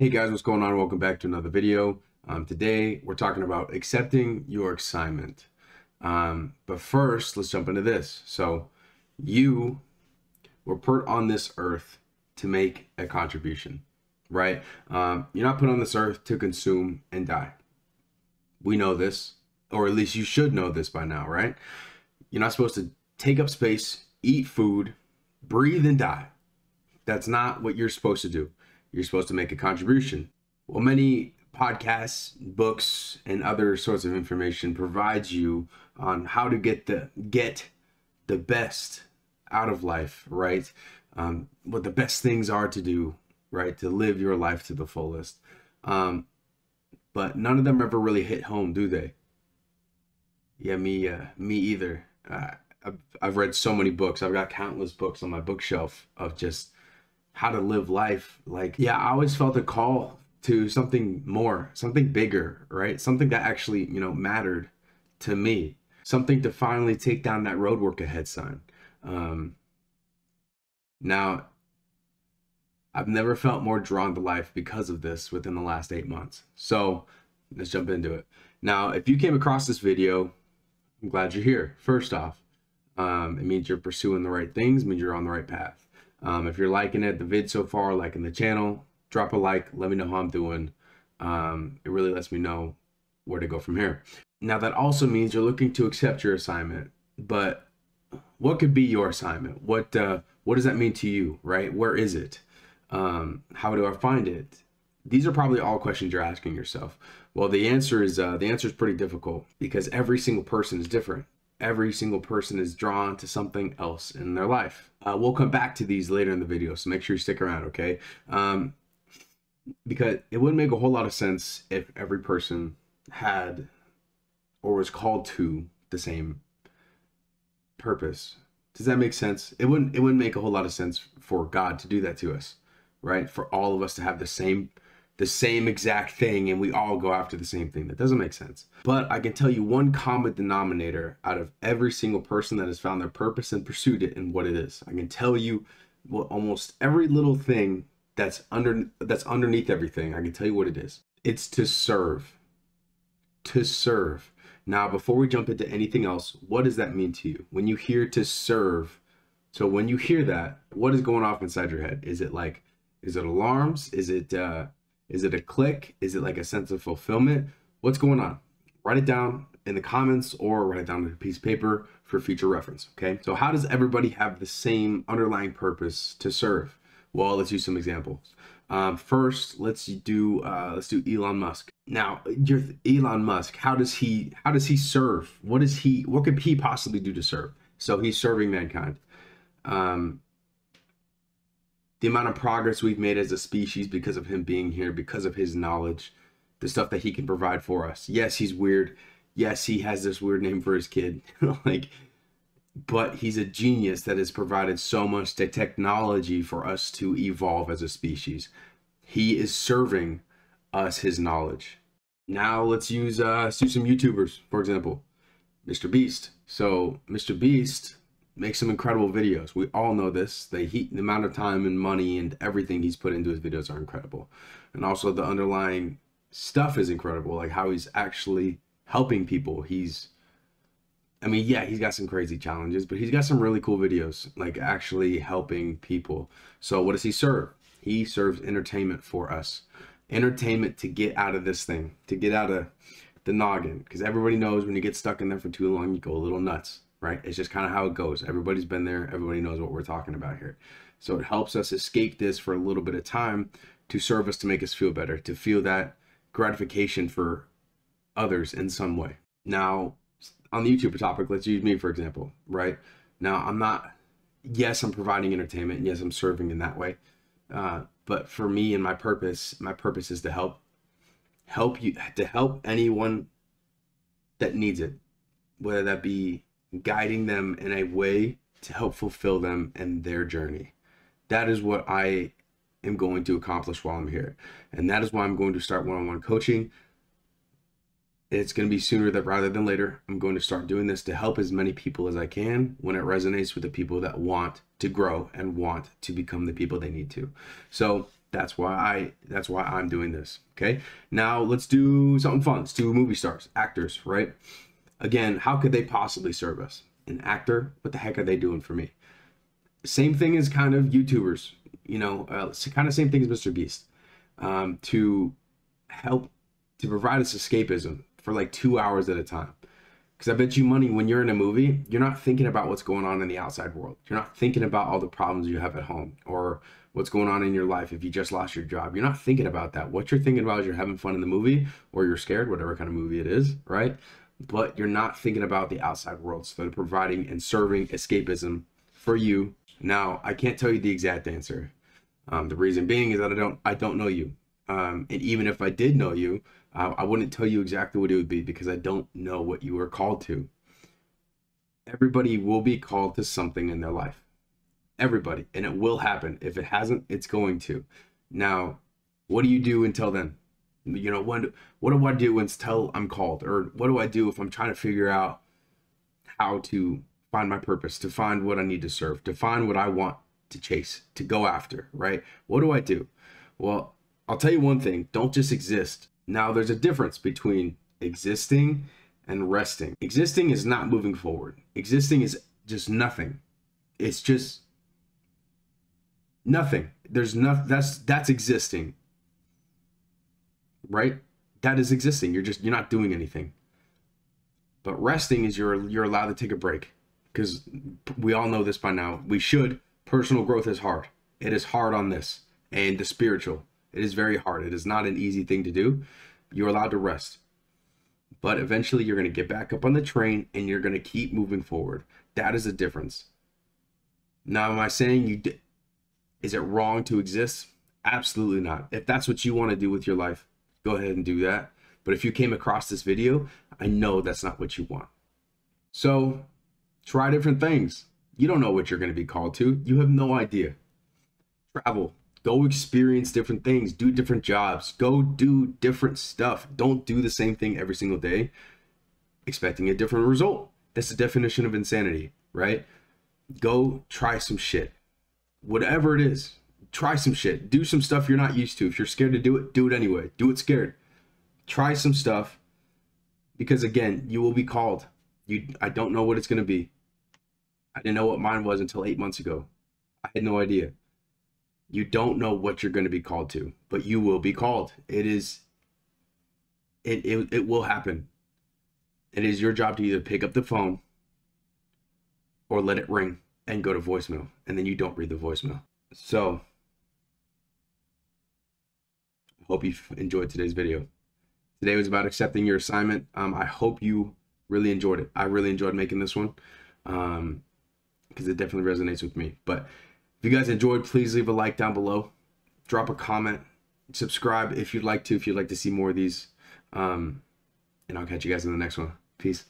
Hey guys, what's going on? Welcome back to another video. Um, today we're talking about accepting your assignment. Um, but first, let's jump into this. So, you were put on this earth to make a contribution, right? Um, you're not put on this earth to consume and die. We know this, or at least you should know this by now, right? You're not supposed to take up space, eat food, breathe, and die. That's not what you're supposed to do you're supposed to make a contribution. Well, many podcasts, books, and other sorts of information provides you on how to get the get the best out of life, right? Um, what the best things are to do, right? To live your life to the fullest. Um, but none of them ever really hit home, do they? Yeah, me, uh, me either. Uh, I've, I've read so many books. I've got countless books on my bookshelf of just how to live life. Like, yeah, I always felt a call to something more, something bigger, right? Something that actually, you know, mattered to me. Something to finally take down that roadwork ahead sign. Um, now, I've never felt more drawn to life because of this within the last eight months. So let's jump into it. Now, if you came across this video, I'm glad you're here. First off, um, it means you're pursuing the right things, means you're on the right path. Um, if you're liking it, the vid so far, liking the channel, drop a like. Let me know how I'm doing. Um, it really lets me know where to go from here. Now that also means you're looking to accept your assignment, but what could be your assignment? What uh, what does that mean to you? Right? Where is it? Um, how do I find it? These are probably all questions you're asking yourself. Well, the answer is uh, the answer is pretty difficult because every single person is different every single person is drawn to something else in their life. Uh, we'll come back to these later in the video, so make sure you stick around, okay? Um, because it wouldn't make a whole lot of sense if every person had or was called to the same purpose. Does that make sense? It wouldn't it wouldn't make a whole lot of sense for God to do that to us, right? For all of us to have the same the same exact thing and we all go after the same thing. That doesn't make sense. But I can tell you one common denominator out of every single person that has found their purpose and pursued it and what it is. I can tell you what almost every little thing that's under that's underneath everything. I can tell you what it is. It's to serve. To serve. Now, before we jump into anything else, what does that mean to you? When you hear to serve, so when you hear that, what is going off inside your head? Is it like, is it alarms? Is it uh, is it a click? Is it like a sense of fulfillment? What's going on? Write it down in the comments or write it down on a piece of paper for future reference. Okay. So, how does everybody have the same underlying purpose to serve? Well, let's use some examples. Um, first, let's do uh, let's do Elon Musk. Now, your Elon Musk, how does he how does he serve? What does he what could he possibly do to serve? So he's serving mankind. Um, the amount of progress we've made as a species because of him being here, because of his knowledge, the stuff that he can provide for us. Yes, he's weird. Yes, he has this weird name for his kid. like, but he's a genius that has provided so much the technology for us to evolve as a species. He is serving us his knowledge. Now let's use uh some YouTubers, for example. Mr. Beast. So Mr. Beast make some incredible videos. We all know this. The heat, the amount of time and money and everything he's put into his videos are incredible. And also the underlying stuff is incredible, like how he's actually helping people. He's I mean, yeah, he's got some crazy challenges, but he's got some really cool videos, like actually helping people. So what does he serve? He serves entertainment for us. Entertainment to get out of this thing, to get out of the noggin. Because everybody knows when you get stuck in there for too long, you go a little nuts right? It's just kind of how it goes. Everybody's been there. Everybody knows what we're talking about here. So it helps us escape this for a little bit of time to serve us to make us feel better, to feel that gratification for others in some way. Now, on the YouTube topic, let's use me for example, right? Now, I'm not, yes, I'm providing entertainment. Yes, I'm serving in that way. Uh, but for me and my purpose, my purpose is to help, help you, to help anyone that needs it, whether that be guiding them in a way to help fulfill them in their journey. That is what I am going to accomplish while I'm here. And that is why I'm going to start one on one coaching. It's going to be sooner than rather than later. I'm going to start doing this to help as many people as I can when it resonates with the people that want to grow and want to become the people they need to. So That's why I that's why I'm doing this. Okay. Now let's do something fun. Let's do movie stars, actors, right? Again, how could they possibly serve us? An actor, what the heck are they doing for me? Same thing as kind of YouTubers, you know, uh, kind of same thing as Mr. Beast. Um, to help to provide us escapism for like two hours at a time. Because I bet you money when you're in a movie, you're not thinking about what's going on in the outside world. You're not thinking about all the problems you have at home or what's going on in your life if you just lost your job. You're not thinking about that. What you're thinking about is you're having fun in the movie or you're scared, whatever kind of movie it is, right? But you're not thinking about the outside world. So they're providing and serving escapism for you. Now, I can't tell you the exact answer. Um, the reason being is that I don't I don't know you. Um, and even if I did know you, uh, I wouldn't tell you exactly what it would be because I don't know what you were called to. Everybody will be called to something in their life. Everybody. And it will happen. If it hasn't, it's going to. Now, what do you do until then? You know, what, what do I do until I'm called? Or what do I do if I'm trying to figure out how to find my purpose, to find what I need to serve, to find what I want to chase, to go after, right? What do I do? Well, I'll tell you one thing don't just exist. Now, there's a difference between existing and resting. Existing is not moving forward, existing is just nothing. It's just nothing. There's nothing. That's that's existing. Right? That is existing. You're just you're not doing anything. But resting is you're you're allowed to take a break because we all know this by now. We should. Personal growth is hard. It is hard on this and the spiritual. It is very hard. It is not an easy thing to do. You're allowed to rest. But eventually you're going to get back up on the train and you're going to keep moving forward. That is the difference. Now, am I saying you is it wrong to exist? Absolutely not. If that's what you want to do with your life, go ahead and do that. But if you came across this video, I know that's not what you want. So try different things. You don't know what you're going to be called to. You have no idea. Travel, Go experience different things, do different jobs, go do different stuff. Don't do the same thing every single day expecting a different result. That's the definition of insanity, right? Go try some shit. Whatever it is, try some shit. Do some stuff you're not used to. If you're scared to do it, do it anyway. Do it scared. Try some stuff because again, you will be called. You I don't know what it's going to be. I didn't know what mine was until 8 months ago. I had no idea you don't know what you're going to be called to, but you will be called. It is it it, it will happen. It is your job to either pick up the phone or let it ring and go to voicemail and then you don't read the voicemail. So hope you enjoyed today's video. Today was about accepting your assignment. Um, I hope you really enjoyed it. I really enjoyed making this one um, because it definitely resonates with me. But if you guys enjoyed, please leave a like down below. Drop a comment. Subscribe if you'd like to, if you'd like to see more of these. Um, and I'll catch you guys in the next one. Peace.